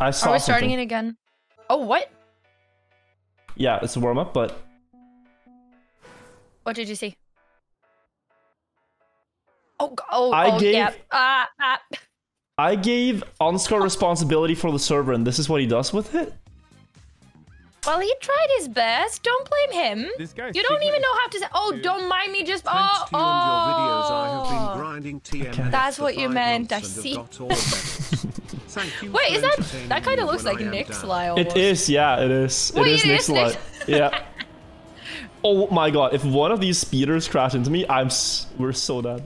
I saw Are we starting something. it again? Oh, what? Yeah, it's a warm up, but What did you see? Oh, g- oh, I oh, gave- yeah. Ah, ah. I gave Ansgar responsibility for the server, and this is what he does with it. Well, he tried his best. Don't blame him. This guy's You don't even know how to say. Oh, Dude. don't mind me. Just Thanks oh, to you and your videos, I have oh. been grinding TMS That's what you meant, I and have see. got all the medals. Thank you Wait, is that that kind of looks like I am Nick's down. lie? Almost. It is, yeah, it is. Wait, it is it Nick's is lie. Nick's- Yeah. Oh my god! If one of these speeders crash into me, I'm s- we're so dead.